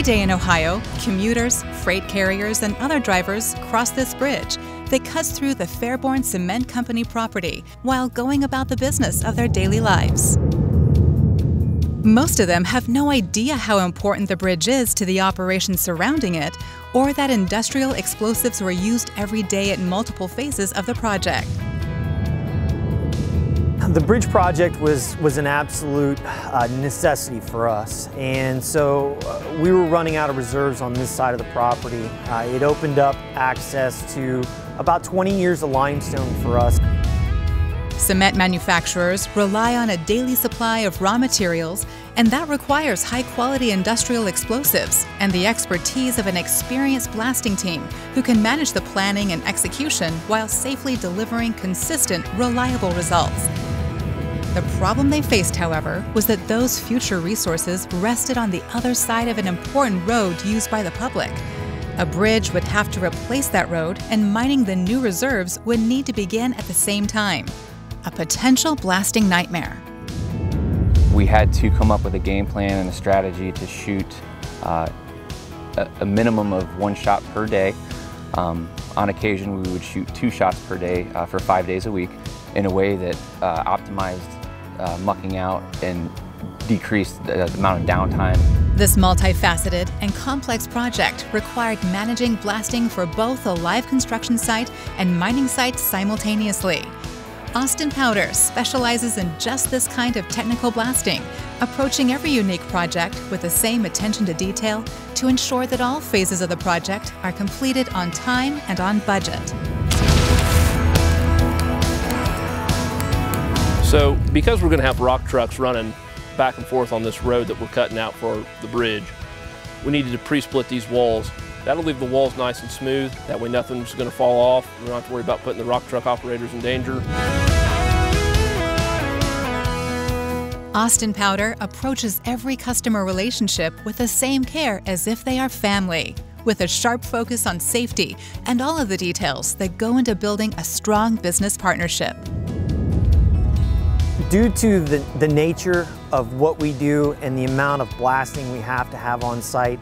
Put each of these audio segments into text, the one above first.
Every day in Ohio, commuters, freight carriers, and other drivers cross this bridge They cuts through the Fairborn Cement Company property while going about the business of their daily lives. Most of them have no idea how important the bridge is to the operations surrounding it, or that industrial explosives were used every day at multiple phases of the project. The bridge project was, was an absolute uh, necessity for us. And so uh, we were running out of reserves on this side of the property. Uh, it opened up access to about 20 years of limestone for us. Cement manufacturers rely on a daily supply of raw materials, and that requires high quality industrial explosives and the expertise of an experienced blasting team who can manage the planning and execution while safely delivering consistent, reliable results. The problem they faced, however, was that those future resources rested on the other side of an important road used by the public. A bridge would have to replace that road, and mining the new reserves would need to begin at the same time. A potential blasting nightmare. We had to come up with a game plan and a strategy to shoot uh, a, minimum of one shot per day. Um, on occasion, we would shoot two shots per day uh, for five days a week in a way that uh, optimized uh, mucking out and decrease the, amount of downtime. This multifaceted and complex project required managing blasting for both a live construction site and mining sites simultaneously. Austin Powder specializes in just this kind of technical blasting, approaching every unique project with the same attention to detail to ensure that all phases of the project are completed on time and on budget. So because we're going to have rock trucks running back and forth on this road that we're cutting out for the bridge, we needed to pre-split these walls. That'll leave the walls nice and smooth. That way nothing's going to fall off. We don't have to worry about putting the rock truck operators in danger. Austin Powder approaches every customer relationship with the same care as if they are family, with a sharp focus on safety and all of the details that go into building a strong business partnership. Due to the, the nature of what we do and the amount of blasting we have to have on site,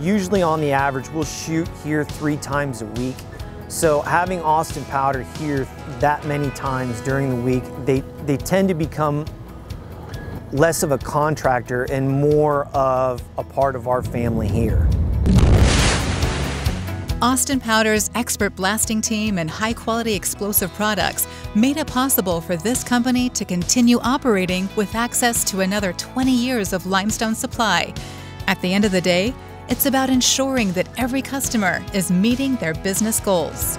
usually on the average we'll shoot here three times a week. So having Austin Powder here that many times during the week, they, they tend to become less of a contractor and more of a part of our family here. Austin Powder's expert blasting team and high quality explosive products made it possible for this company to continue operating with access to another 20 years of limestone supply. At the end of the day, it's about ensuring that every customer is meeting their business goals.